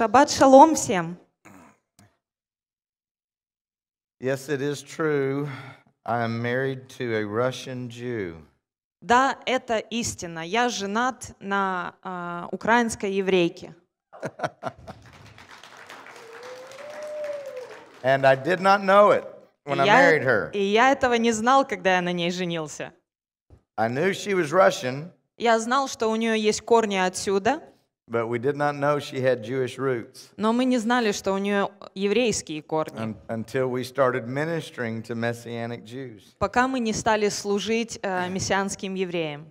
Шаббат шалом всем. Yes, it is true. I am married to a Russian Jew. Да, это истина. Я женат на а, украинской еврейке. And I did not know it when I я, married her. и я этого не знал, когда я на ней женился. I knew she was Russian, Я знал, что у нее есть корни отсюда, but we did not know she had Jewish roots но мы не знали, что у нее еврейские корни, un- until we started ministering to Messianic Jews. пока мы не стали служить э, мессианским евреям.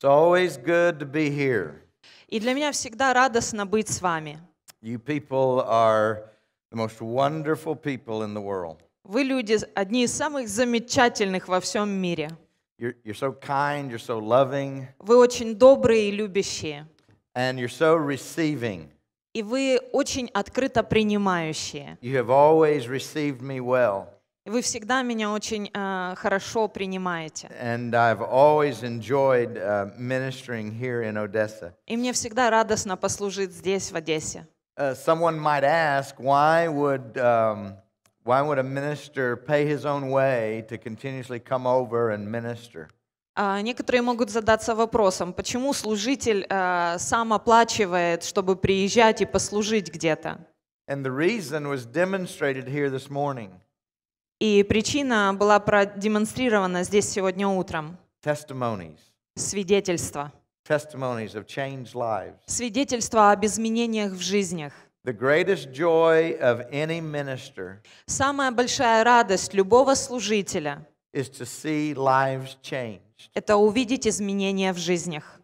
It's always good to be here. И для меня всегда радостно быть с вами. You people are the most wonderful people in the world. Вы люди одни из самых замечательных во всем мире. You're, you're so kind, you're so loving, Вы очень добрые и любящие. and you're so receiving. И вы очень открыто принимающие. You have always received me well. И вы всегда меня очень э, хорошо принимаете. And I've always enjoyed uh, ministering here in Odessa. И мне всегда радостно послужить здесь, в Одессе. Uh, someone might ask, why would, um, why would a minister pay his own way to continuously come over and minister? А некоторые могут задаться вопросом, почему служитель э, сам оплачивает, чтобы приезжать и послужить где-то. И причина была продемонстрирована здесь сегодня утром. Lives. Свидетельство об изменениях в жизнях. The greatest joy of any minister Самая большая радость любого служителя is to see lives changed, – это увидеть изменения в жизнях.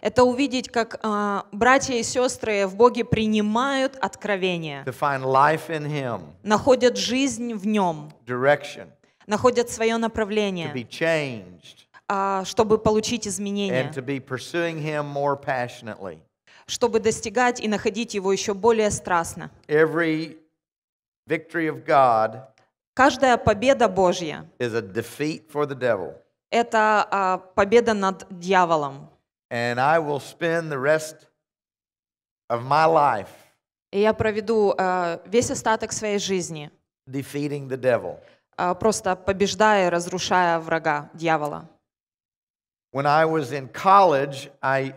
Это увидеть, как а, братья и сестры в Боге принимают откровение, to find life in Him, находят жизнь в Нем, находят свое to be направление, changed, а, чтобы получить изменения, and to be pursuing Him more passionately. чтобы достигать и находить Его еще более страстно. Every victory of God Каждая победа Божья is a defeat for the devil. – это а, победа над дьяволом. And I will spend the rest of my life И я проведу а, весь остаток своей жизни, defeating the devil. а, просто побеждая и разрушая врага, дьявола. When I was in college, I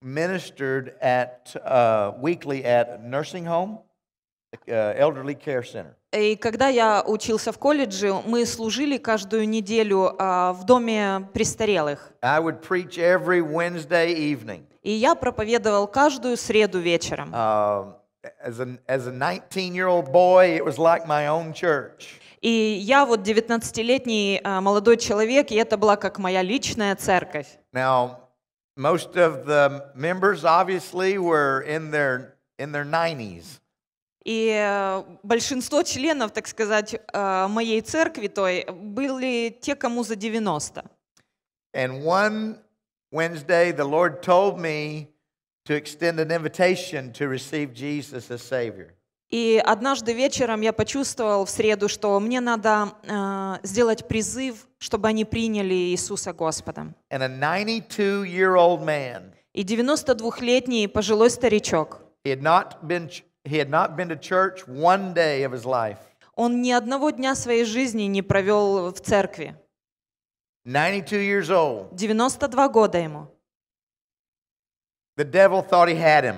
ministered at uh, weekly at a nursing home, uh, elderly care center. И когда я учился в колледже, мы служили каждую неделю а, в доме престарелых. I would preach every Wednesday evening. И я проповедовал каждую среду вечером. As a as a 19 year old boy, it was like my own church. И я вот 19-летний а, молодой человек, и это была как моя личная церковь. Now, most of the members obviously were in their in their 90s. И э, большинство членов, так сказать, э, моей церкви той были те, кому за 90. And one Wednesday, the Lord told me to extend an invitation to receive Jesus as Savior. И однажды вечером я почувствовал в среду, что мне надо э, сделать призыв, чтобы они приняли Иисуса Господом. And a 92 year old man, И 92-летний пожилой старичок, he had not been he had not been to church one day of his life. он ни одного дня своей жизни не провел в церкви. 92 years old. 92 года ему. The devil thought he had him.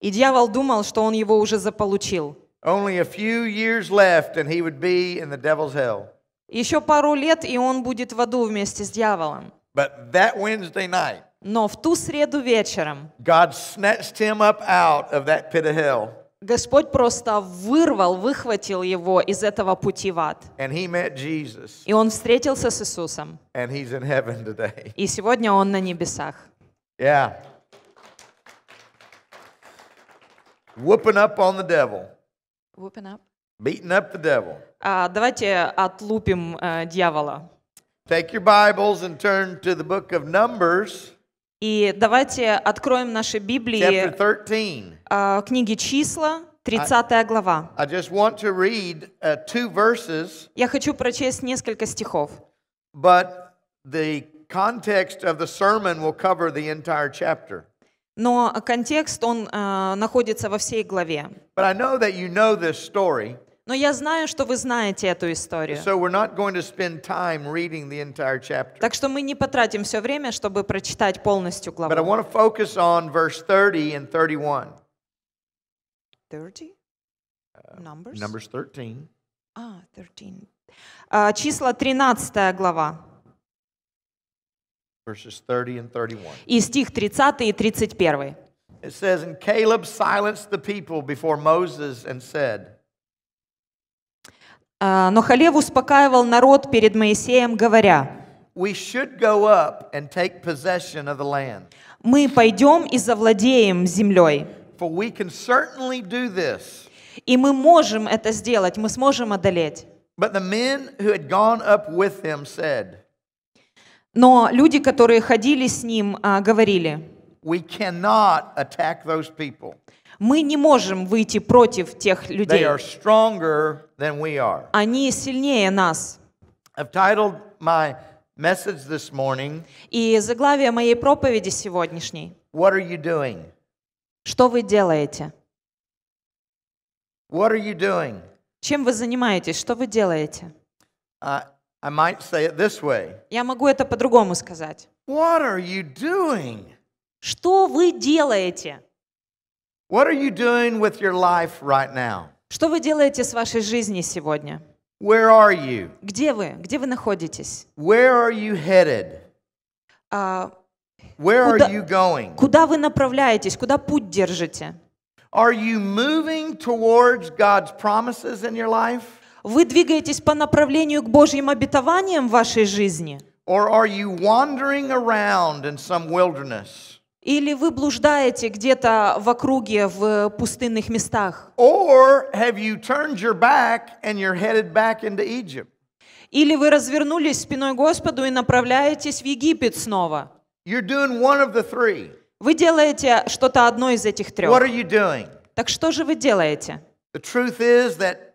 И дьявол думал, что он его уже заполучил. Only a few years left and he would be in the devil's hell. Еще пару лет, и он будет в аду вместе с дьяволом. But that Wednesday night, Но в ту среду вечером God snatched him up out of that pit of hell Господь просто вырвал, выхватил его из этого пути в ад. and he met Jesus И он встретился с Иисусом. and he's in heaven today. И сегодня он на небесах. Yeah. Whooping up on the devil, beating up the devil. А, давайте отлупим э, дьявола. Take your Bibles and turn to the book of Numbers, И давайте откроем наши Библии, 13. э, книги числа, 30 глава. I just want to read uh, two verses, Я хочу прочесть несколько стихов. but the context of the sermon will cover the entire chapter. Но контекст, он э, находится во всей главе. But I know that you know this story, Но я знаю, что вы знаете эту историю. so we're not going to spend time reading the entire chapter. Так что мы не потратим все время, чтобы прочитать полностью But I главу. want to focus on verse 30 and 31. 30? Numbers? Numbers 13. А, 13. А, Числа 13 глава. Verses 30 and 31. И стих 30 и 31. It says, And Caleb silenced the people before Moses and said, А, Но Халев успокаивал народ перед Моисеем, говоря, We should go up and take possession of the land, «Мы пойдем и завладеем землей». for we can certainly do this. И мы можем это сделать, мы сможем одолеть. But the men who had gone up with him said, Но люди, которые ходили с ним, а, говорили, We cannot attack those people. Мы не можем выйти против тех They людей. are stronger than we are. Они сильнее нас. I've titled my message this morning, И заглавие моей проповеди сегодняшней. What are you doing? Что вы делаете? What are you doing? Чем вы занимаетесь? Что вы делаете? Uh, I might say it this way Я могу это по-другому сказать. What are you doing? Что вы делаете? What are you doing with your life right now? Что вы делаете с вашей жизнью сегодня? Where are you? Где вы? Где вы находитесь? Where are you headed? А, Where are Куда- you going? куда вы направляетесь? Куда путь держите? Are you moving towards God's promises in your life? Вы двигаетесь по направлению к Божьим обетованиям в вашей жизни? Or are you wandering around in some wilderness? Или вы блуждаете где-то в округе, в пустынных местах? Or have you turned your back and you're headed back into Egypt? Или вы развернулись спиной Господу и направляетесь в Египет снова? You're doing one of the three. Вы делаете что-то одно из этих What трех. are you doing? Так что же вы делаете? The truth is that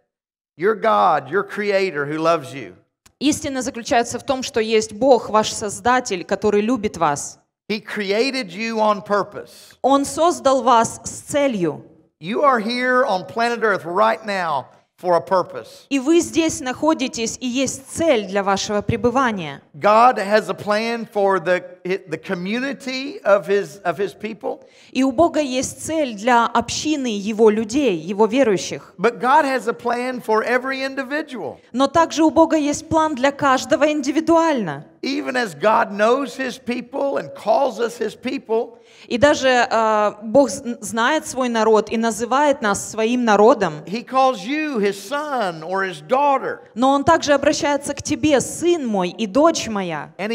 your God, your creator who loves you, Истина заключается в том, что есть Бог, ваш Создатель, который любит вас. he created you on purpose. Он создал вас с целью. You are here on planet Earth right now for a purpose. И вы здесь находитесь, и есть цель для вашего пребывания. God has a plan for the, the community of his, of his people, И у Бога есть цель для общины Его людей, Его верующих. but God has a plan for every individual. Но также у Бога есть план для каждого индивидуально. Even as God knows his people and calls us his people, И даже э, Бог знает свой народ и называет нас своим народом. Но Он также обращается к тебе, сын мой и дочь моя. A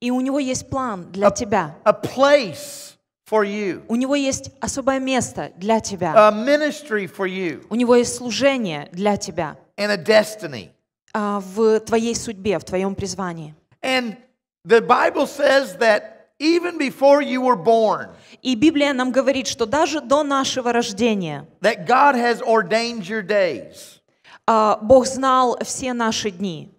И у Него есть план для тебя. a place for you, У Него есть особое место для тебя. a ministry for you, У Него есть служение для тебя and a destiny. а, в твоей судьбе, в твоем призвании. And the Bible says that even before you were born, И Библия нам говорит, что даже до нашего рождения that God has ordained your days. а, Бог знал все наши дни.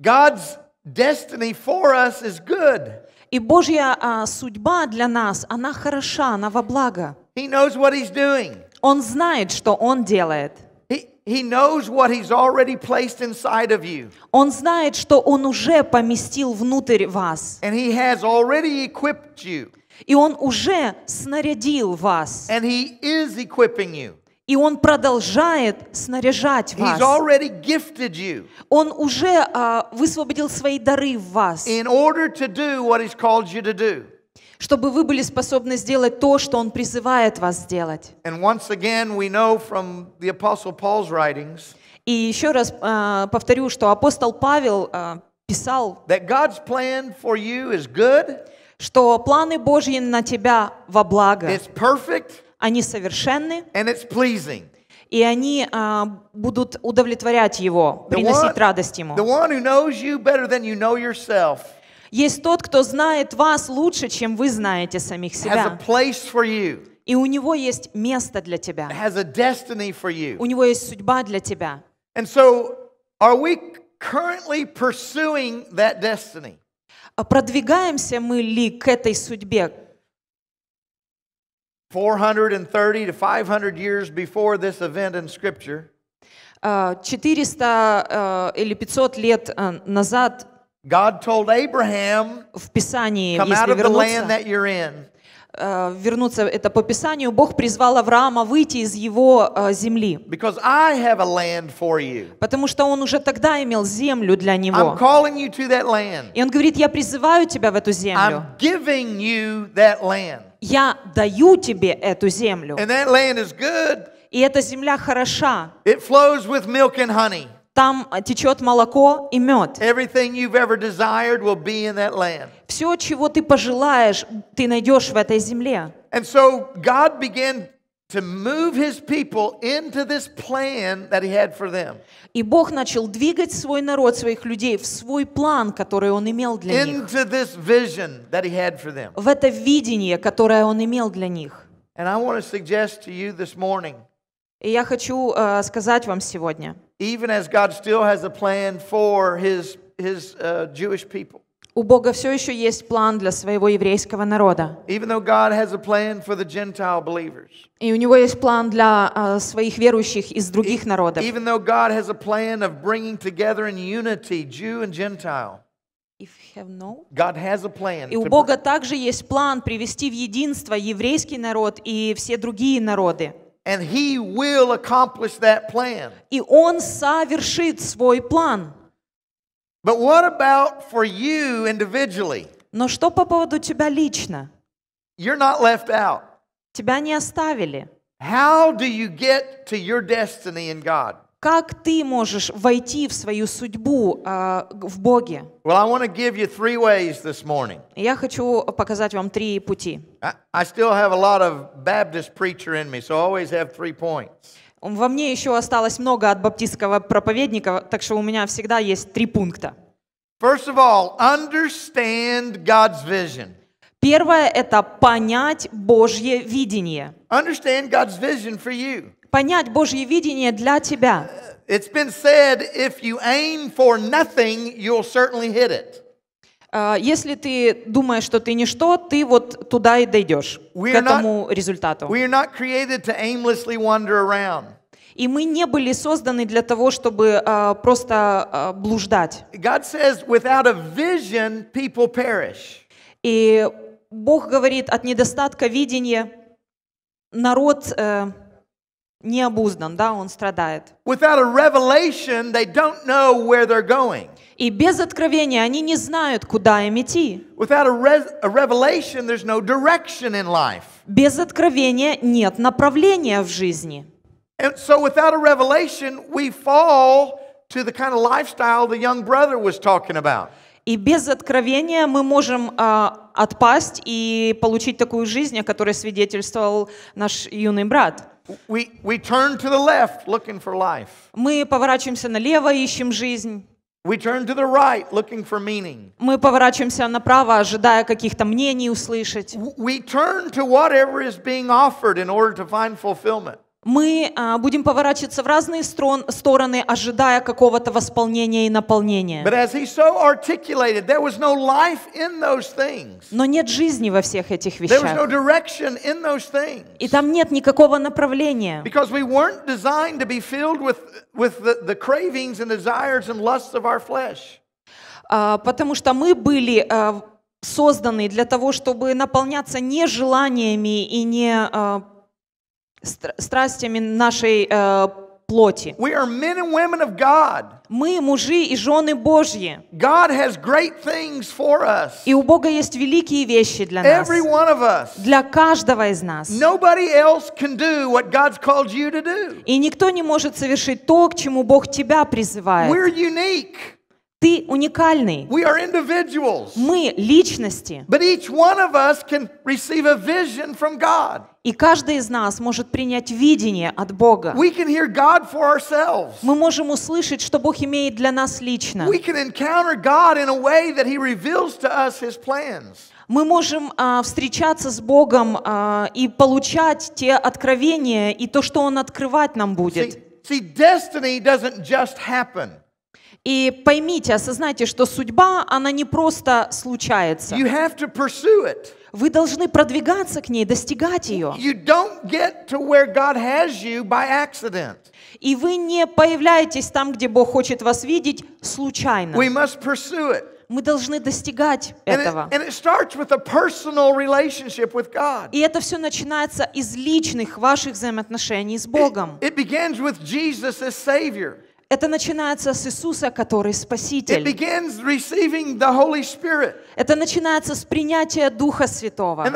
God's destiny for us is good. И Божья а, судьба для нас, она хороша, она во благо. He knows what he's doing. Он знает, что Он делает. He, he knows what he's already placed inside of you. Он знает, что Он уже поместил внутрь вас. And he has already equipped you. И Он уже снарядил вас. And he is equipping you. И Он продолжает снаряжать He's вас. already gifted you Он уже а, высвободил свои дары в вас, in order to do what he's called you to do. чтобы вы были способны сделать то, что Он призывает вас сделать. Writings И еще раз а, повторю, что апостол Павел а, писал, good, что планы Божьи на тебя во благо. perfect, Они совершенны, и они а, будут удовлетворять Его, приносить one, радость Ему. the one who knows you better than you know yourself Есть тот, кто знает вас лучше, чем вы знаете самих себя. И у него есть место для тебя. У него есть судьба для тебя. And so, are we currently pursuing that destiny? А продвигаемся мы ли к этой судьбе? 430 to 500 years before this event in Scripture, А, 400 э, или 500 лет назад God told Abraham, в Писании, Come out of the land that you're in, э, вернуться это по Писанию, Бог призвал Авраама выйти из его э, земли, потому что он уже тогда имел землю для I'm него. calling you to that land. И он говорит, я призываю тебя в эту землю, I'm giving you that land. я даю тебе эту землю. And that land is good. И эта земля хороша, It flows with milk and honey. Там э, течет молоко и мед. Все, чего ты пожелаешь, ты найдешь в этой земле. And so God began to move his people into this plan that he had for them, И Бог начал двигать свой народ, своих людей в свой план, который Он имел для них, into this vision that he had for them. в это видение, которое Он имел для них. And I want to suggest to you this morning, И я хочу э, сказать вам сегодня, even as God still has a plan for his, his uh, Jewish people, у Бога все еще есть план для своего еврейского народа. even though God has a plan for the Gentile believers, И у Него есть план для э, своих верующих из других народов. even though God has a plan of bringing together in unity Jew and Gentile, If have no- God has a plan. И у Бога также есть план привести в единство еврейский народ и все другие народы. And he will accomplish that plan. И Он совершит свой план. But what about for you individually? Но что по поводу тебя лично? You're not left out. Тебя не оставили. How do you get to your destiny in God? Как ты можешь войти в свою судьбу а, в Боге? Well, I want to give you three ways this morning. Я хочу показать вам три пути. I, I still have a lot of Baptist preacher in me, so I always have three points. Во мне еще осталось много от баптистского проповедника, так что у меня всегда есть три пункта. First of all, understand God's vision. Первое – это понять Божье видение. Understand God's vision for you. Понять Божье видение для тебя. It's been said if you aim for nothing, you'll certainly hit it. А, Если ты думаешь, что ты ничто, ты вот туда и дойдешь, к этому результату. We are not created to aimlessly wander around. И мы не были созданы для того, чтобы а, просто а, блуждать. God says, without a vision, people perish. И Бог говорит, от недостатка видения народ э, не обуздан, да, он страдает. Without a revelation, they don't know where they're going. И без откровения они не знают, куда им идти. Without a, res- a revelation, there's no direction in life. Без откровения нет направления в жизни. And so, without a revelation, we fall to the kind of lifestyle the young brother was talking about. И без откровения мы можем а, отпасть и получить такую жизнь, о которой свидетельствовал наш юный брат. We, we turn to the left looking for life. Мы поворачиваемся налево, ищем жизнь. We turn to the right looking for meaning. Мы поворачиваемся направо, ожидая каких-то мнений услышать. We turn to whatever is being offered in order to find fulfillment. Мы а, будем поворачиваться в разные стороны, ожидая какого-то восполнения и наполнения. Но нет жизни во всех этих вещах. И там нет никакого направления. А, Потому что мы были а, созданы для того, чтобы наполняться не желаниями и не страстями нашей э, плоти. We are men and women of God. Мы мужи и жены Божьи. God has great things for us. И у Бога есть великие вещи для нас. Every one of us. Для каждого из нас. Nobody else can do what God's called you to do. И никто не может совершить то, к чему Бог тебя We're призывает. unique. Ты уникальный. We are individuals. Мы личности. But each one of us can receive a vision from God. И каждый из нас может принять видение от Бога. We can hear God for ourselves. Мы можем услышать, что Бог имеет для нас лично. Мы можем а, встречаться с Богом а, и получать те откровения и то, что Он открывать нам See, будет. see, destiny doesn't just happen. И поймите, осознайте, что судьба, она не просто случается. You have to pursue it. Вы должны продвигаться к ней, достигать ее. You don't get to where God has you by accident. И вы не появляетесь там, где Бог хочет вас видеть, случайно. We must pursue it. Мы должны достигать it, этого. it. И это все начинается из личных ваших взаимоотношений с Богом. It begins with Jesus as Savior. Это начинается с Иисуса, который Спаситель. Это начинается с принятия Духа Святого.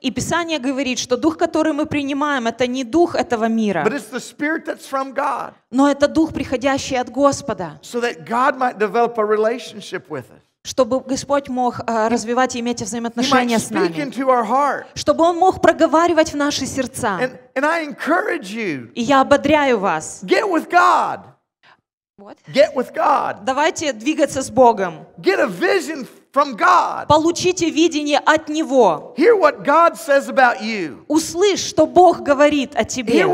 И Писание говорит, что Дух, который мы принимаем, это не Дух этого мира, но это Дух, приходящий от Господа, so that God might develop a relationship with us. Чтобы Господь мог э, развивать и иметь взаимоотношения с нами, чтобы Он мог проговаривать в наши сердца. И я ободряю вас. Давайте двигаться с Богом. Получите видение от Него. Услышь, что Бог говорит о тебе.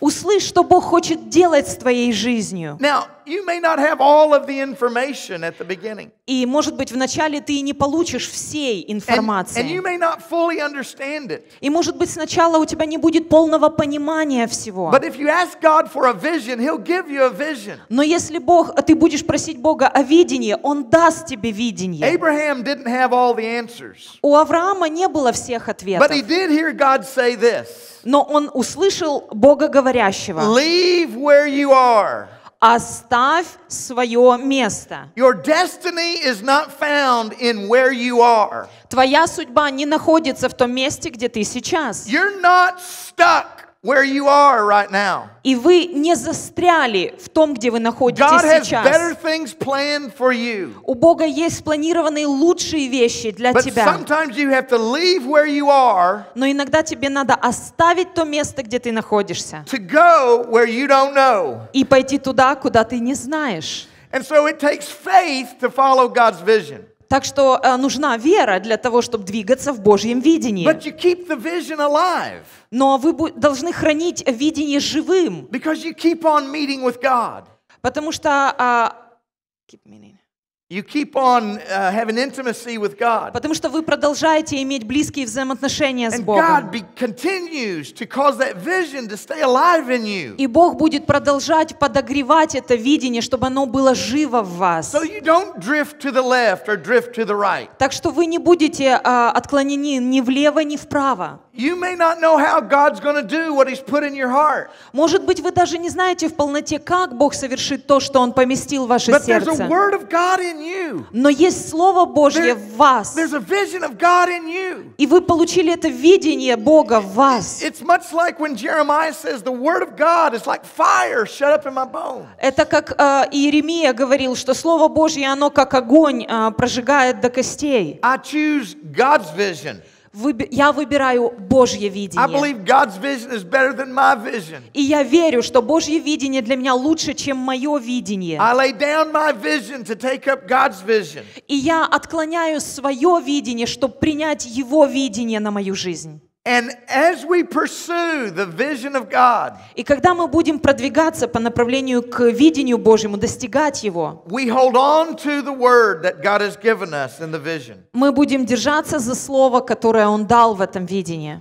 Услышь, что Бог хочет делать с твоей жизнью. Now, you may not have all of the information at the beginning. И, может быть, вначале ты не получишь всей And, and you информации. may not fully understand it. И, может быть, сначала у тебя не будет полного понимания всего. But if you ask God for a vision, He'll give you a vision. Но если Бог, ты будешь просить Бога о видении, Он даст тебе видение. Abraham didn't have all the answers, У Авраама не было всех but ответов, he did hear God say this но он услышал Бога говорящего. Leave where you are. Оставь свое место. Your destiny is not found in where you are. Твоя судьба не находится в том месте, где ты сейчас. You're not stuck where you are right now. И вы не застряли в том, где вы находитесь God has better сейчас. things planned for you. У Бога есть спланированные лучшие вещи для But тебя. sometimes you have to leave where you are Но иногда тебе надо оставить то место, где ты находишься, to go where you don't know. и пойти туда, куда ты не знаешь. And so it takes faith to follow God's vision. Так что э, нужна вера для того, чтобы двигаться в Божьем видении. But you keep the vision alive Но вы должны хранить видение живым, because you keep on meeting with God. потому что... а, You keep on uh, having intimacy with God. Потому что вы продолжаете иметь близкие взаимоотношения с And Богом. God be, continues to cause that vision to stay alive in you. И Бог будет продолжать подогревать это видение, чтобы оно было живо в вас. So you don't drift to the left or drift to the right. Так что вы не будете а, отклонены ни влево, ни вправо. You may not know how God's going to do what He's put in your heart, Может быть, вы даже не знаете в полноте, как Бог совершит то, что Он поместил в ваше but there's a сердце. word of God in you. Но есть Слово Божье в вас. И вы получили это видение Бога в вас. Это как э, Иеремия говорил, что Слово Божье, оно как огонь э, прожигает до костей. I choose God's vision. Я выбираю Божье видение. И я верю, что Божье видение для меня лучше, чем мое видение. И я отклоняю свое видение, чтобы принять Его видение на мою жизнь. And as we pursue the vision of God, И когда мы будем продвигаться по направлению к видению Божьему, достигать его, we hold on to the word that God has given us in the vision. мы будем держаться за слово, которое Он дал в этом видении.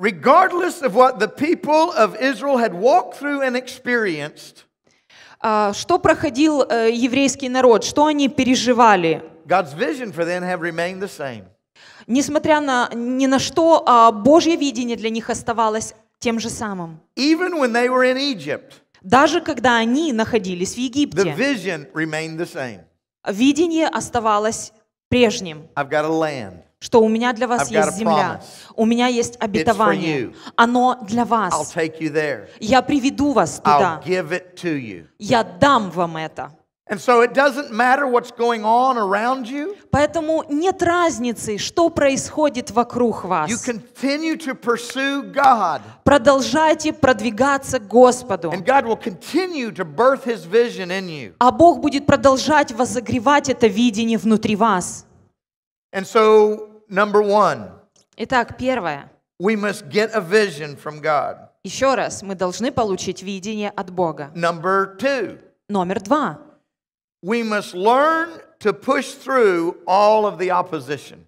Regardless of what the people of Israel had walked through and experienced, А, Что проходил э, еврейский народ, что они переживали, God's vision for them have remained the same. Несмотря на ни на что, а, Божье видение для них оставалось тем же самым. Even when they were in Egypt, Даже когда они находились в the Египте, vision remained the same. видение оставалось прежним. I've got a land. что у меня для вас I've есть земля, promise. у меня есть обетование, оно для вас. Я приведу вас туда, я дам вам это. And so it doesn't matter what's going on around you. Поэтому нет разницы, что происходит вокруг You вас. continue to pursue God, Продолжайте продвигаться к Господу, and God will continue to birth His vision in you. а Бог будет продолжать возогревать это видение внутри вас. And so, number one, Итак, первое. we must get a vision from God. Еще раз, мы должны получить видение от Бога. Number two, Номер два. we must learn to push through all of the opposition.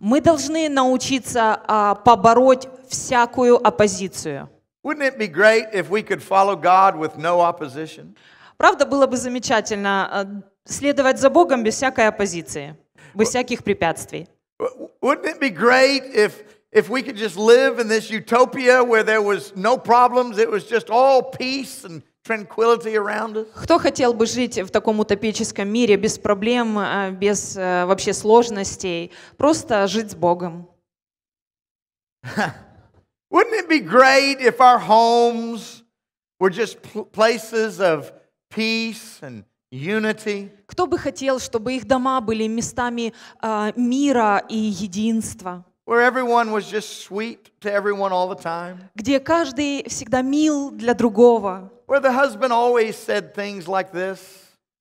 Мы должны научиться а, побороть всякую оппозицию. Wouldn't it be great if we could follow God with no opposition? Правда, было бы замечательно а, следовать за Богом без всякой оппозиции, без всяких препятствий. W- Wouldn't it be great if if we could just live in this utopia where there was no problems, it was just all peace and tranquility around us? Кто хотел бы жить в таком утопическом мире без проблем, а, без э, вообще сложностей, просто жить с Богом? Wouldn't it be great if our homes were just pl- places of peace and unity? Кто бы хотел, чтобы их дома были местами а, мира и единства, Where everyone was just sweet to everyone all the time? где каждый всегда мил для другого, Where the husband always said things like this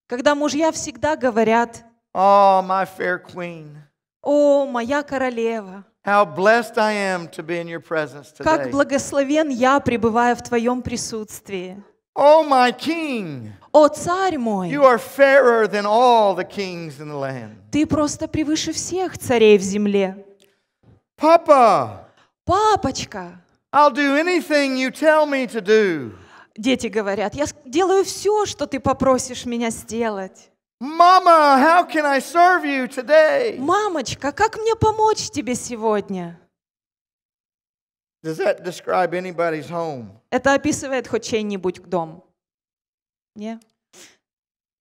когда мужья всегда говорят, Oh, my fair queen, «О, моя королева, how blessed I am to be in your presence как today. благословен я, пребывая в твоем присутствии! Oh, my king, О, царь мой, you are fairer than all the kings in the land. ты просто превыше всех царей в земле! Papa, Папочка!» I'll do anything you tell me to do. Дети говорят, я делаю все, что ты попросишь меня сделать. Mama, how can I serve you today? Мамочка, как мне помочь тебе сегодня? Does that describe anybody's home? Это описывает хоть чей-нибудь дом? Не?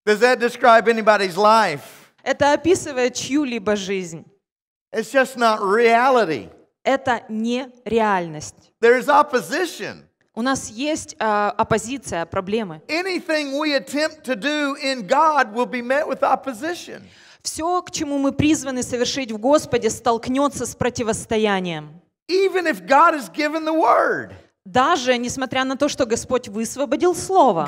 Does that describe anybody's life? Это описывает чью-либо жизнь. It's just not reality. Это не реальность. There's opposition. У нас есть а, оппозиция, проблемы. Anything we attempt to do in God will be met with opposition. Все, к чему мы призваны совершить в Господе, столкнется с противостоянием. Even if God has given the word, Даже несмотря на то, что Господь высвободил Слово.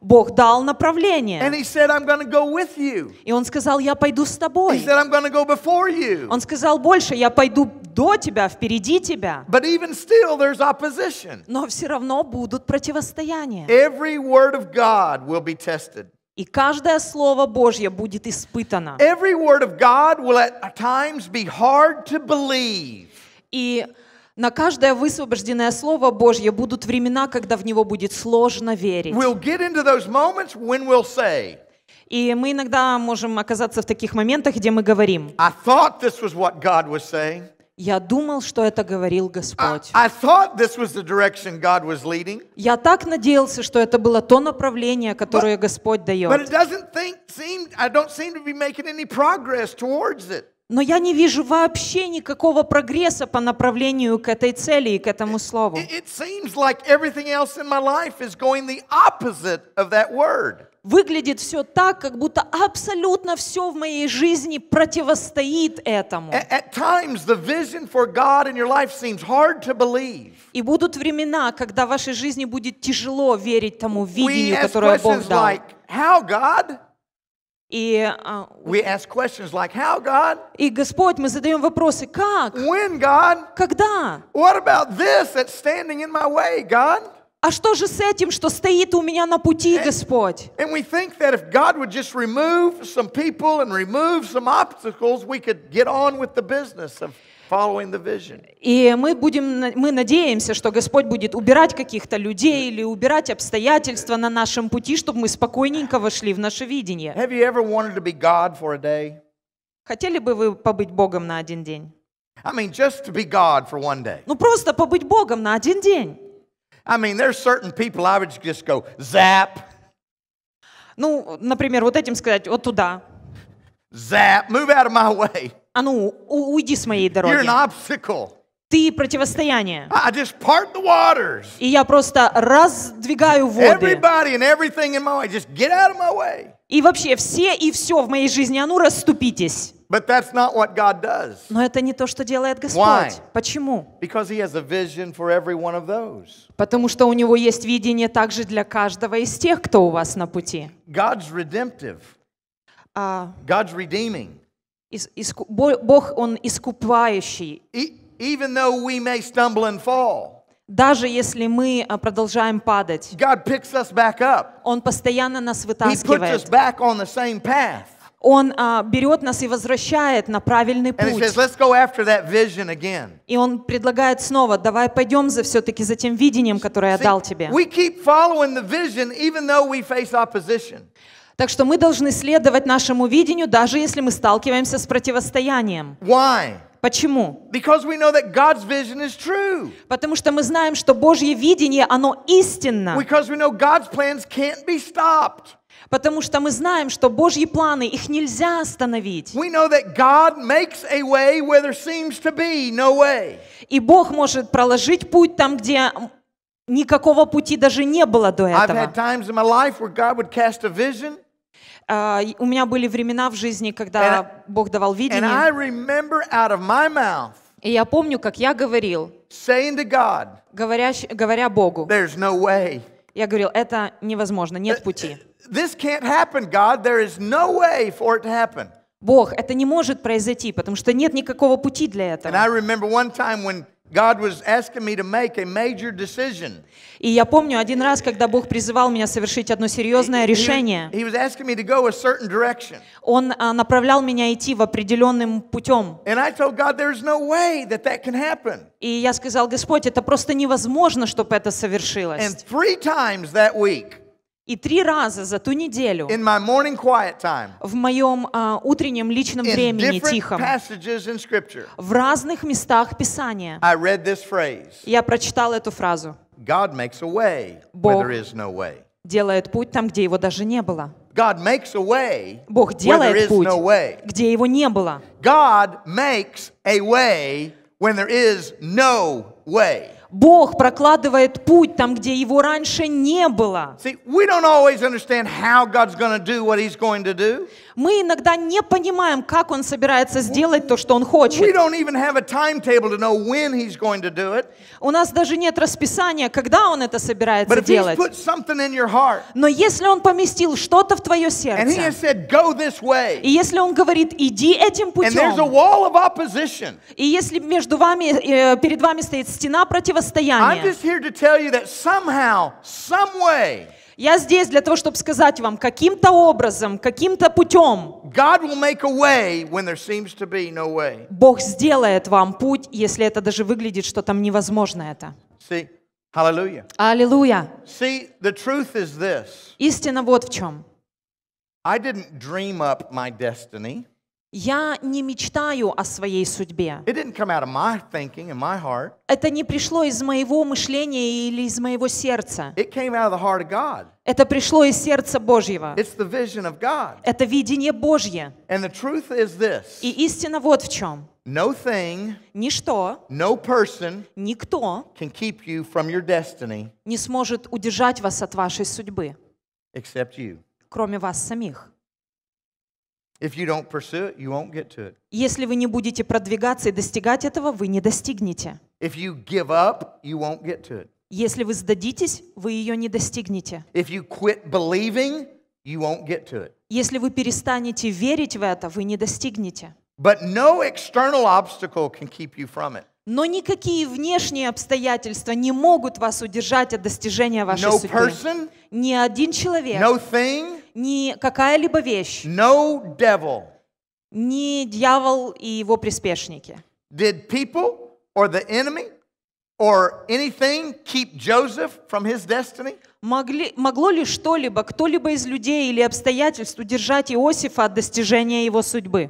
Бог дал And направление. He said, I'm going to go with you. И Он сказал, я пойду с He тобой. said, go before you. Он сказал больше, я пойду до тебя, впереди тебя. But even still, there's opposition. Но все равно будут противостояния. Every word of God will be tested. И каждое слово Божье будет испытано. Every word of God will at times be hard to believe. И на каждое высвобожденное слово Божье будут времена, когда в него будет сложно верить. We'll get into those moments when we'll say, И мы иногда можем оказаться в таких моментах, где мы говорим, I thought this was what God was saying. я думал, что это говорил Господь. I. Я так надеялся, что это было то направление, которое Господь But it дает. doesn't think, seem, I don't seem to be making any progress towards it. Но я не вижу вообще никакого прогресса по направлению к этой цели и к этому слову. Выглядит все так, как будто абсолютно все в моей жизни противостоит этому. И будут времена, когда в вашей жизни будет тяжело верить тому видению, которое Бог дал. like, How, God? И, а, We ask questions like, How, God? и Господь, мы задаем вопросы, как? When, God? Когда? What about this that's standing in my way, God? А что же с этим, что стоит у меня на пути, Господь? And we think that if God would just remove some people and remove some obstacles, we could get on with the business of following the vision. И мы, будем, мы надеемся, что Господь будет убирать каких-то людей или убирать обстоятельства на нашем пути, чтобы мы спокойненько вошли в наше видение. Have you ever wanted to be God for a day? Хотели бы вы побыть Богом на один день? I mean, just to be God for one day. Ну просто побыть Богом на один день. I mean, there's certain people I would just go zap, Ну, например, вот этим сказать, вот туда. zap, move out of my way. А ну, уйди с моей You're дороги. an obstacle. Ты противостояние. I just part the waters. И я просто раздвигаю воды. Everybody and everything in my way, just get out of my way. И вообще все и все в моей жизни, а ну расступитесь. But that's not what God does Но это не то, что делает Господь. Why? Почему? because He has a vision for every one of those. Потому что у него есть видение также для каждого из тех, кто у вас на пути. God's redemptive, А, God's redeeming. Бог, Он искупающий. E- even though we may stumble and fall, Даже если мы а, продолжаем падать, God picks us back up. Он постоянно нас He puts us вытаскивает. back on the same path. Он а, берет нас и возвращает на правильный says, путь. again. И Он предлагает снова, давай пойдем за все-таки за тем видением, которое я дал тебе. Так что мы должны следовать нашему видению, даже если мы сталкиваемся с противостоянием. Why? Почему? Because we know that God's vision is true. Потому что мы знаем, что Божье видение, оно истинно. Because we know God's plans can't be stopped. Потому что мы знаем, что Божьи планы, их нельзя остановить. И Бог может проложить путь там, где никакого пути даже не было до этого. А, У меня были времена в жизни, And когда Бог давал and видение. И я помню, как я говорил, God, говоря, говоря Богу, no way. я говорил, это невозможно, нет пути. This can't happen, God. There is no way for it to happen. Бог, это не может произойти, потому что нет никакого пути для And I этого. remember one time when God was asking me to make a major decision. И я помню один раз, когда Бог призывал меня совершить одно серьезное решение, he was asking me to go a certain direction. Он а, направлял меня идти в определенным путем. And I told God, There's no way that that can happen. И я сказал, Господь, это просто невозможно, чтобы это And совершилось. three times that week, И три раза за ту неделю in my morning quiet time, в моем а, утреннем личном in времени different тихом, passages in Scripture, в разных местах Писания, I read this phrase я прочитал эту фразу. God makes a way where Бог there is no way. Делает путь там, где его даже не было. God makes a way Бог where there делает is путь, no way. где его не было. God makes a way when there is no way. Бог прокладывает путь там, где его раньше не было. See, Мы иногда не понимаем, как Он собирается сделать то, что Он хочет. У нас даже нет расписания, когда Он это собирается делать. Но если Он поместил что-то в твое сердце, said, и если Он говорит, иди этим путем, и если между вами, э, перед вами стоит стена I'm противостояния, just here to tell you that somehow, some way, я здесь для того, чтобы сказать вам, каким-то образом, каким-то путем no. Бог сделает вам путь, если это даже выглядит, что там невозможно это. See, hallelujah. Аллилуйя! See, the truth is this Истина вот в чем. I didn't dream up my destiny, Я не мечтаю о своей судьбе. thinking Это не пришло из моего мышления или из моего сердца. Это пришло из сердца Божьего. Это видение Божье. И истина вот в чем. no thing, Ничто, no person никто can keep you from your destiny не сможет удержать вас от вашей судьбы, except you. кроме вас самих. If you don't pursue it, you won't get to it. Если вы не будете продвигаться и достигать этого, вы не достигнете. If you give up, you won't get to it. Если вы сдадитесь, вы ее не достигнете. If you quit believing, you won't get to it. Если вы перестанете верить в это, вы не достигнете. But no external obstacle can keep you from it. Но никакие внешние обстоятельства не могут вас удержать от достижения вашей No судьбы. person, Ни один человек, no thing, ни какая-либо вещь, no devil. ни дьявол и его приспешники. Did people or the enemy or anything keep Joseph from his destiny? Могли, могло ли что-либо, кто-либо из людей или обстоятельств удержать Иосифа от достижения его судьбы?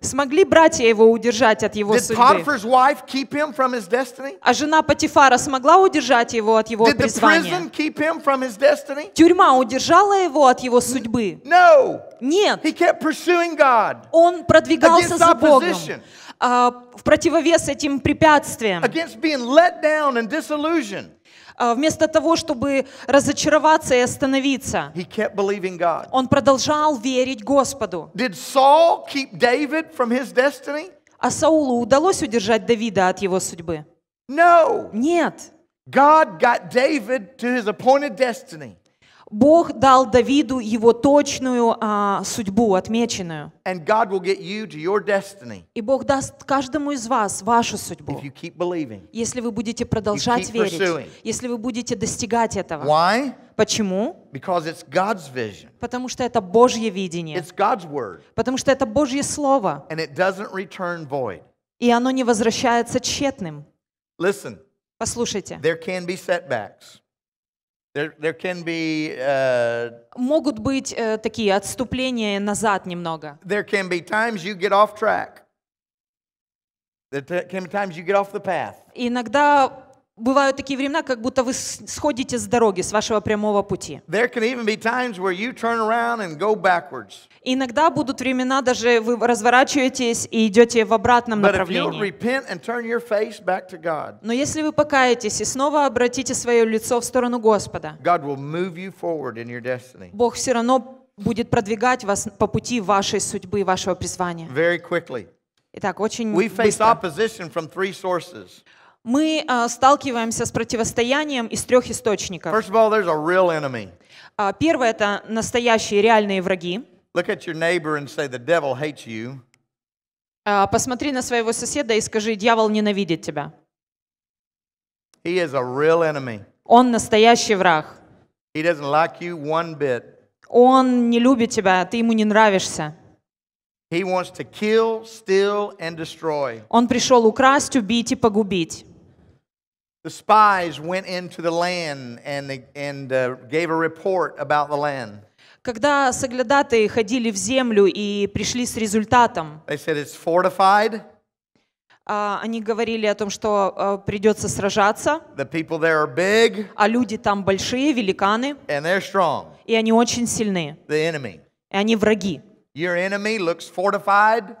Смогли братья его удержать от его Did судьбы? Potiphar's wife keep him from his destiny? А жена Патифара смогла удержать его от его Did the призвания? prison keep him from his destiny? Тюрьма удержала его от его судьбы? No. Нет. He kept pursuing God Он продвигался за Богом а, в противовес этим препятствиям. А, Вместо того, чтобы разочароваться и остановиться, он продолжал верить Господу. А Саулу удалось удержать Давида от его судьбы? Нет. God got David to his appointed destiny. Бог дал Давиду его точную а, судьбу, отмеченную. And God will get you to your destiny И Бог даст каждому из вас вашу судьбу, if you keep believing. если вы будете продолжать keep верить, pursuing. если вы будете достигать этого. Why? Почему? Because it's God's vision, Потому что это Божье видение, it's God's word, потому что это Божье Слово, and it doesn't return void. и оно не возвращается тщетным. Listen, Послушайте, there can be setbacks. There, there can be uh, могут быть э, такие отступления назад немного. there can be times you get off track. There t- can be times you get off the path. И иногда бывают такие времена, как будто вы сходите с дороги, с вашего прямого пути. Иногда будут времена, даже вы разворачиваетесь и идете в обратном направлении. Но если вы покаетесь и снова обратите свое лицо в сторону Господа, Бог все равно будет продвигать вас по пути вашей судьбы, вашего призвания. Итак, очень We быстро. Мы а, сталкиваемся с противостоянием из трех источников. First of all, there's a real enemy. А, Первое — это настоящие реальные враги. Look at your neighbor and say, The devil hates you. А, Посмотри на своего соседа и скажи, дьявол ненавидит тебя. He is a real enemy. Он настоящий враг. He doesn't like you one bit. Он не любит тебя, ты ему не нравишься. He wants to kill, steal, and destroy. Он пришел украсть, убить и погубить. The spies went into the land and, they, and uh, gave a report about the land. Когда соглядатые ходили в землю и пришли с результатом, They said it's fortified, а, они говорили о том, что а, придется сражаться, the people there are big, а люди там большие, великаны, and they're strong. и они очень сильны, The enemy. и они враги. Your enemy looks fortified,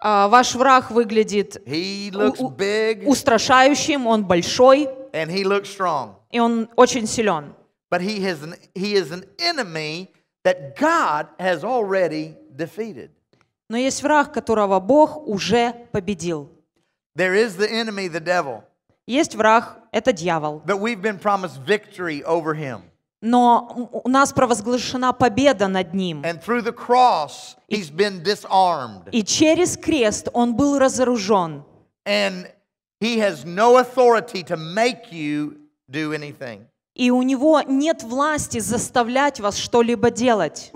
А, Ваш враг выглядит he looks big, устрашающим, он большой, and he looks strong. и он очень силен. But he, has an, he is an enemy that God has already defeated. Но есть враг, которого Бог уже победил. There is the enemy, the devil, Есть враг, это дьявол. but we've been promised victory over him. Но у нас провозглашена победа над ним. And through the cross, he's been disarmed. И через крест он был разоружен. And he has no authority to make you do anything. И у него нет власти заставлять вас что-либо делать.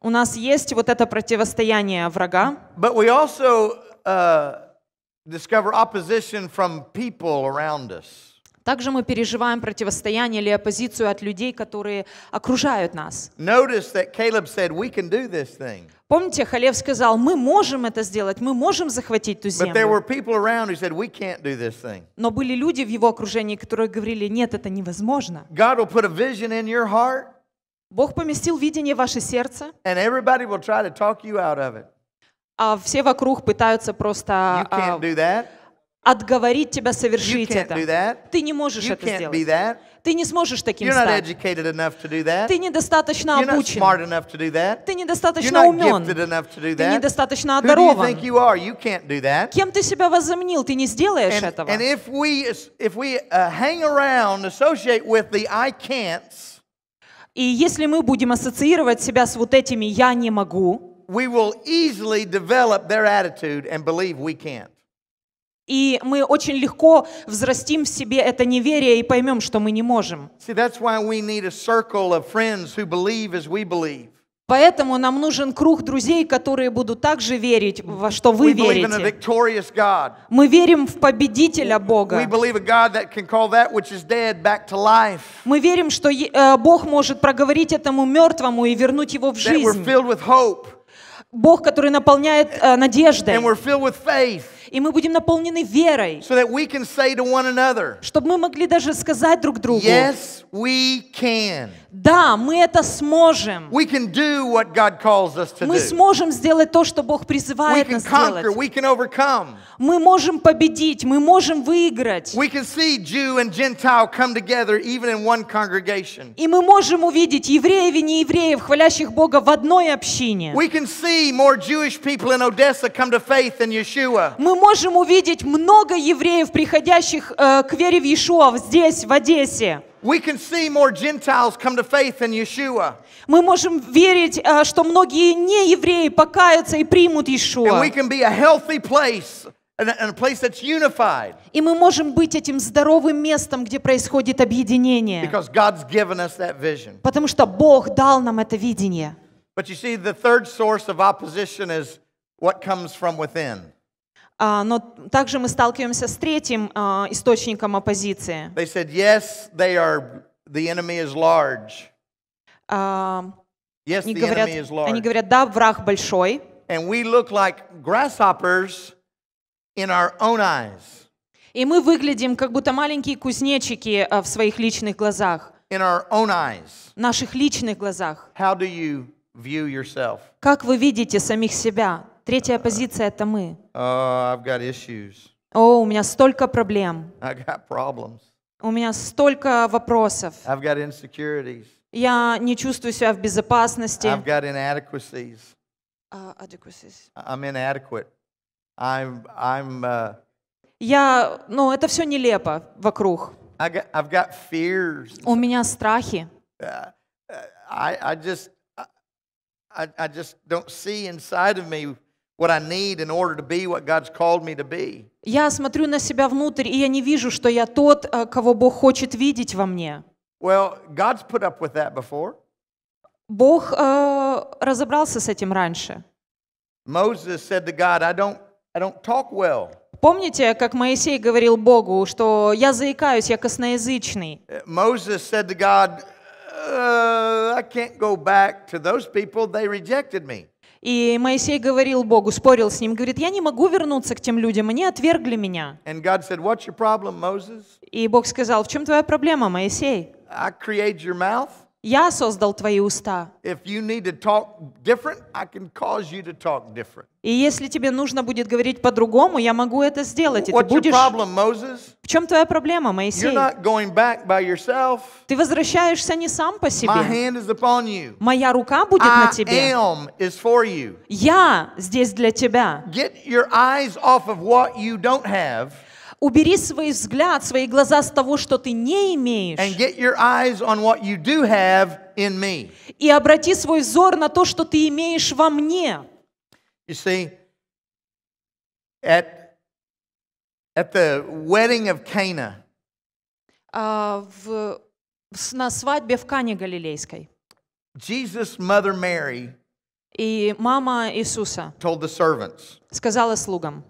У нас есть вот это противостояние врага, But we also uh, discover opposition from people around us. Также мы переживаем противостояние или оппозицию от людей, которые окружают нас. Помните, Халев сказал, мы можем это сделать, мы можем захватить ту землю. Но были люди в его окружении, которые говорили, нет, это невозможно. God will put a vision in your heart, Бог поместил видение в ваше сердце, а все вокруг пытаются просто отговорить тебя совершить это. Ты не можешь You это сделать. Ты не сможешь таким стать. Ты недостаточно обучен. Ты недостаточно умен. Ты недостаточно одарован. Кем ты себя возомнил? Ты не сделаешь этого. and if we if we uh, hang around, associate with the I can'ts, И если мы будем ассоциировать себя с вот этими «я не могу», we will easily develop their attitude and believe we can't. И мы очень легко взрастим в себе это неверие и поймем, что мы не можем. See. Поэтому нам нужен круг друзей, которые будут также верить во что вы верите. Мы верим в победителя Бога. Мы верим, что э, Бог может проговорить этому мертвому и вернуть его в жизнь. Бог, который наполняет э, надеждой. И мы будем наполнены верой, so that we can say to one another, чтобы мы могли даже сказать друг другу, Yes, we can. Да, мы это сможем. We can do what God calls us to Мы сможем сделать то, что Бог призывает нас conquer, делать. we can overcome. Мы можем победить, мы можем выиграть. We can see Jew and Gentile come together even in one congregation. И мы можем увидеть евреев и неевреев, хвалящих Бога в одной общине. We can see more Jewish people in Odessa come to faith in Yeshua. Мы можем увидеть много евреев, приходящих э, к вере в Иешуа здесь, в Одессе. We can see more Gentiles come to faith in Yeshua. Мы можем верить, э, что многие неевреи покаются и примут And Иешуа. we can be a healthy place and a, and a place that's unified И мы можем быть этим здоровым местом, где происходит объединение. because God's given us that vision. Потому что Бог дал нам это видение. But you see, the third source of opposition is what comes from within. А, Но также мы сталкиваемся с третьим а, источником оппозиции. They said, yes, they are, the enemy is large. А, Yes, Они the говорят, enemy is они large. говорят, да, враг большой, And we look like grasshoppers in our own eyes, и мы выглядим как будто маленькие кузнечики в своих личных глазах, in our own eyes. в наших личных глазах. How do you view yourself? Как вы видите самих себя? Третья позиция — это мы. Oh, I've got issues. О, у меня столько проблем, I got problems. у меня столько вопросов. I've got insecurities. Я не чувствую себя в безопасности. I've got inadequacies. А, adequacies. I'm inadequate. I'm, I'm, uh, Я, ну, это все нелепо вокруг. I got, I've got fears. У меня страхи. Uh, uh, I, I just, I, I just don't see inside of me what I need in order to be what God's called me to be. Я смотрю на себя внутрь, и я не вижу, что я тот, э, кого Бог хочет видеть во мне. Well, God's put up with that before. Бог э, разобрался с этим раньше. Moses said to God, I don't, I don't talk well. Помните, как Моисей говорил Богу, что я заикаюсь, я косноязычный. Uh, Moses said to God, uh, I can't go back to those people. They rejected me. И Моисей говорил Богу, спорил с ним, говорит, я не могу вернуться к тем людям, они отвергли меня. Said, problem? И Бог сказал, в чем твоя проблема, Моисей? Я создал твои уста. И если тебе нужно будет говорить по-другому, я могу это сделать. И ты What's будешь... problem? В чем твоя проблема, Моисей? Ты возвращаешься не сам по себе. Моя рука будет на I тебе. for you. Я здесь для тебя. Get your eyes off of what you don't have Убери свой взгляд, свои глаза с того, что ты не and имеешь, get your eyes on what you do have in me. и обрати свой взор на то, что ты имеешь во мне. You see, at, at the wedding of Cana, А, в- на свадьбе в Кане Галилейской. Jesus' mother Mary И мама Иисуса told the servants, сказала слугам,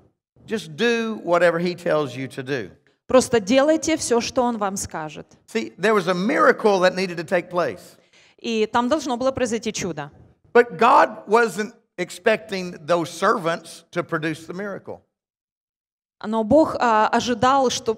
just do whatever he tells you to do. просто делайте все, что он вам скажет. See, there was a miracle that needed to take place. И там должно было произойти чудо. But God wasn't expecting those servants to produce the miracle. Но Бог а, ожидал, что...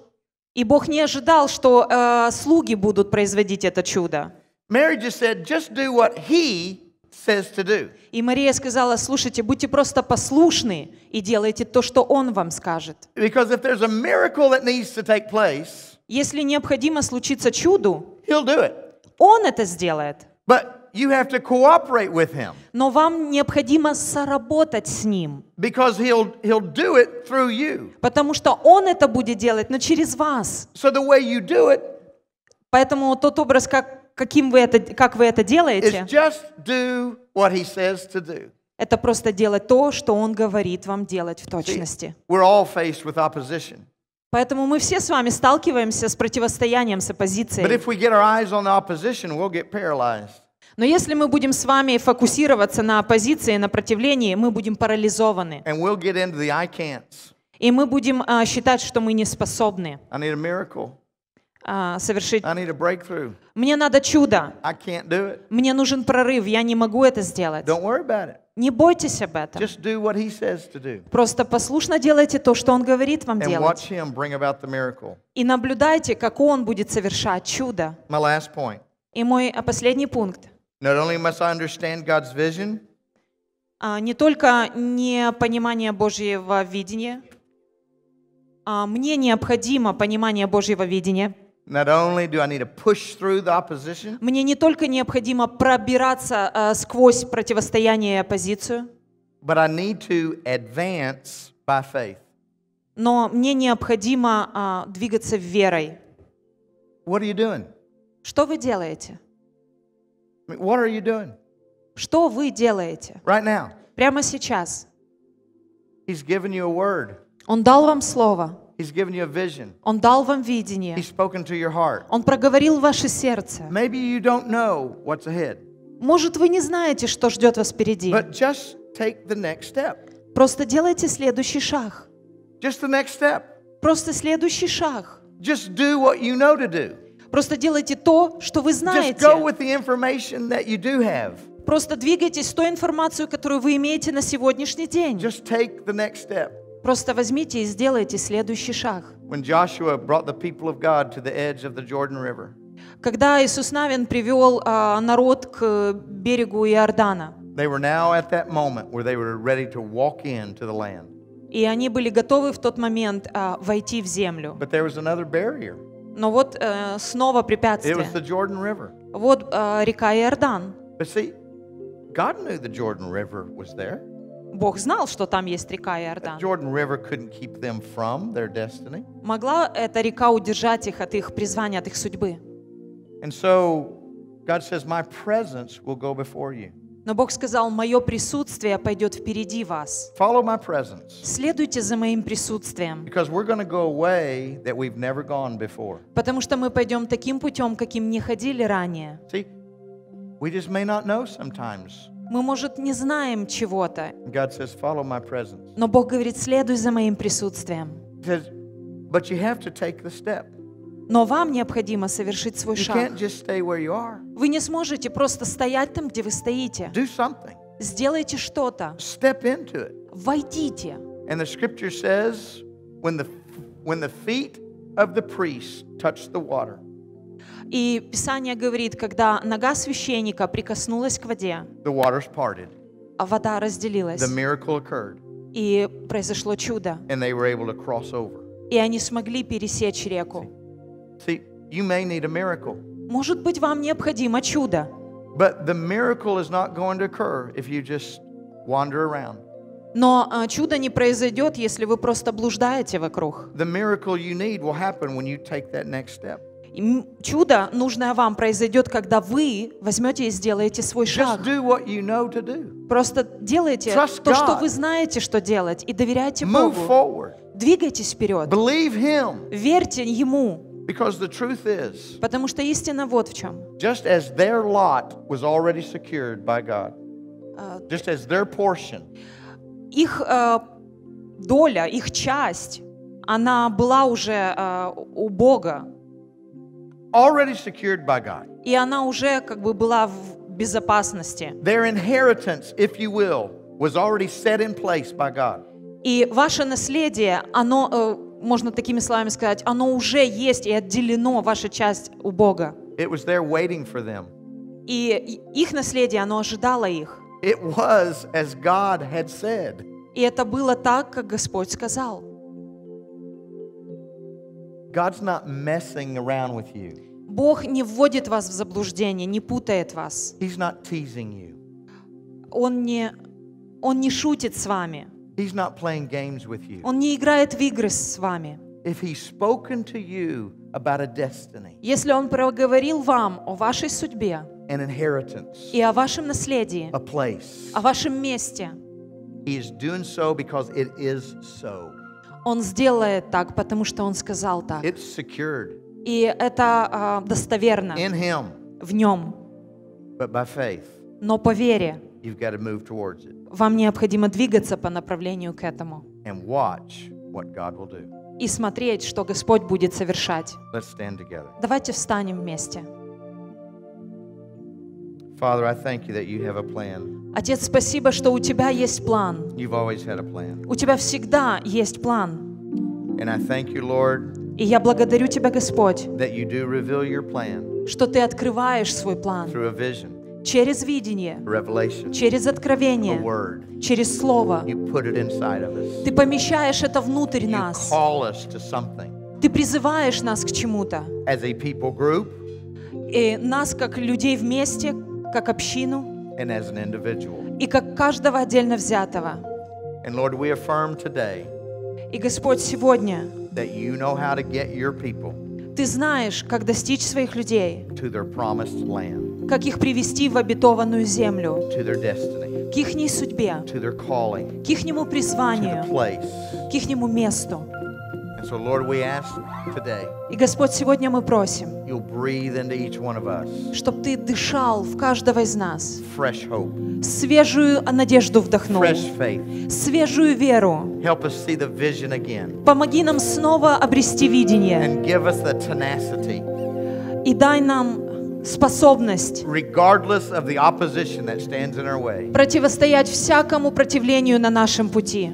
И Бог не ожидал, что э, слуги будут производить это чудо. Mary just said, just do what he says to do. И Мария сказала, слушайте, будьте просто послушны и делайте то, что Он вам скажет. Because if there's a miracle that needs to take place, Если необходимо случиться чуду, he'll do it. Он это сделает. But you have to cooperate with him Но вам необходимо соработать с Ним, because he'll, he'll do it through you. потому что Он это будет делать, но через вас. So the way you do it Поэтому тот образ, как, каким вы это, как вы это делаете, это просто делать то, что Он говорит вам делать в точности. Поэтому мы все с вами сталкиваемся с противостоянием, с оппозицией. Но если мы будем с вами фокусироваться на оппозиции, на противлении, мы будем парализованы. И мы будем а, считать, что мы не способны I need a miracle. А, совершить. Мне надо чудо. Мне нужен прорыв. Я не могу это сделать. Не бойтесь об этом. Просто послушно делайте то, что Он говорит вам делать. И наблюдайте, как Он будет совершать чудо. И мой а, последний пункт. А, Не только непонимание Божьего видения, мне необходимо понимание Божьего видения. Not only do I need to push through the opposition, Мне не только необходимо пробираться а, сквозь противостояние и оппозицию, but I need to advance by faith. но мне необходимо а, двигаться верой. What are you doing? Что вы делаете? I mean, what are you doing Что вы делаете? right now? Прямо сейчас. He's given you a word. Он дал вам слово. He's given you a vision. Он дал вам видение. He's spoken to your heart. Он проговорил ваше сердце. Maybe you don't know what's ahead, Может, вы не знаете, что ждет вас впереди. but just take the next step. Просто делайте следующий шаг. Just the next step. Просто следующий шаг. Just do what you know to do. Просто делайте то, что вы Just go знаете. with the information that you do have. Просто двигайтесь той информацией, которую вы имеете на сегодняшний день. Just take the next step. Просто возьмите и сделайте следующий шаг. When Joshua brought the people of God to the edge of the Jordan River, Когда Иисус Навин привел а, народ к берегу Иордана, they were now at that moment where they were ready to walk into the land. и они были готовы в тот момент а, войти в землю. But there was another barrier. Но вот э, снова It was препятствие. the Jordan River. Вот а, река Иордан. But see, God knew the Jordan River was there. Бог знал, что там есть река Иордан. Могла эта река удержать их от их призвания, от их судьбы. Но Бог сказал, мое присутствие пойдет впереди вас. Следуйте за моим присутствием, потому что мы пойдем таким путем, каким не ходили ранее. See, we just may not know sometimes. Мы, может, не знаем чего-то, но Бог говорит, следуй за моим присутствием. Но вам необходимо совершить свой You шаг. Вы не сможете просто стоять там, где вы стоите. Сделайте что-то. Войдите. And the scripture says, when the, when the feet of the priest touched the water, И Писание говорит, когда нога священника прикоснулась к воде, the waters parted. а вода разделилась, The miracle occurred, и произошло чудо, and they were able to cross over. и они смогли пересечь реку. See, you may need a miracle, Может быть, вам необходимо чудо, but the miracle is not going to occur if you just wander around. но а, чудо не произойдет, если вы просто блуждаете вокруг. The miracle you need will happen when you take that next step. И Чудо, нужное вам, произойдет, когда вы возьмете и сделаете свой шаг. You know. Просто делайте Trust то, что God. вы знаете, что делать, и доверяйте Move Богу. forward. Двигайтесь вперед. Believe Him. Верьте Ему. Because the truth is, Потому что истина вот в чем. just as their lot was already secured by God, just as their portion Их э, доля, их часть, она была уже э, у Бога. Already secured by God, И она уже как бы была в безопасности. their inheritance, if you will, was already set in place by God. И ваше наследие, оно, э, можно такими словами сказать, оно уже есть и отделено, ваша часть у Бога. It was there waiting for them. И и- их наследие, оно ожидало их. It was as God had said. И это было так, как Господь сказал. God's not messing around with you. Бог не вводит вас в заблуждение, не путает вас. He's not teasing you. Он не, он не шутит с вами. He's not playing games with you. Он не играет в игры с вами. If he's spoken to you about a destiny, Если Он проговорил вам о вашей судьбе an inheritance, и о вашем наследии, a place, о вашем месте, he is doing so because it is so. Он сделает так, потому что Он сказал так. It's secured И это а, достоверно in him, в Нем. but by faith, Но по вере you've got to move towards it вам необходимо двигаться по направлению к этому and watch what God will do. и смотреть, что Господь будет совершать. Let's stand together. Давайте встанем вместе. Father, I thank you that you have a plan. Отец, спасибо, что у Тебя есть план. You've always had a plan. У Тебя всегда есть план. And I thank you, Lord, И я благодарю Тебя, Господь, that you do reveal your plan что Ты открываешь свой план through a vision, через видение, revelation, через a откровение, word. через Слово. You put it inside of us. Ты помещаешь это внутрь You нас. call us to something. Ты призываешь нас к чему-то. As a people group И нас, как людей вместе, как общину, and as an individual. и как каждого отдельно взятого. And Lord, we affirm today И Господь сегодня that you know how to get your people Ты знаешь, как достичь своих людей, как их привести в обетованную землю, to their destiny, к ихней судьбе, to their calling, к the призванию, place. к ихнему месту. И, Господь, сегодня мы просим, чтобы Ты дышал в каждого из нас, fresh hope, свежую надежду вдохнул, fresh faith. свежую веру. Помоги нам снова обрести видение и дай нам способность противостоять всякому противлению на нашем пути.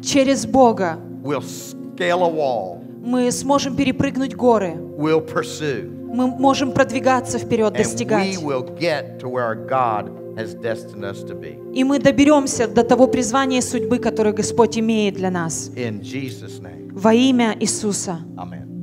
Через Бога we'll scale a wall, мы сможем перепрыгнуть горы, we'll pursue, мы можем продвигаться вперед, and we достигать. will get to where our God has destined us to be. И мы доберемся до того призвания судьбы, которое Господь имеет для нас. In Jesus' name, Во имя Иисуса. amen.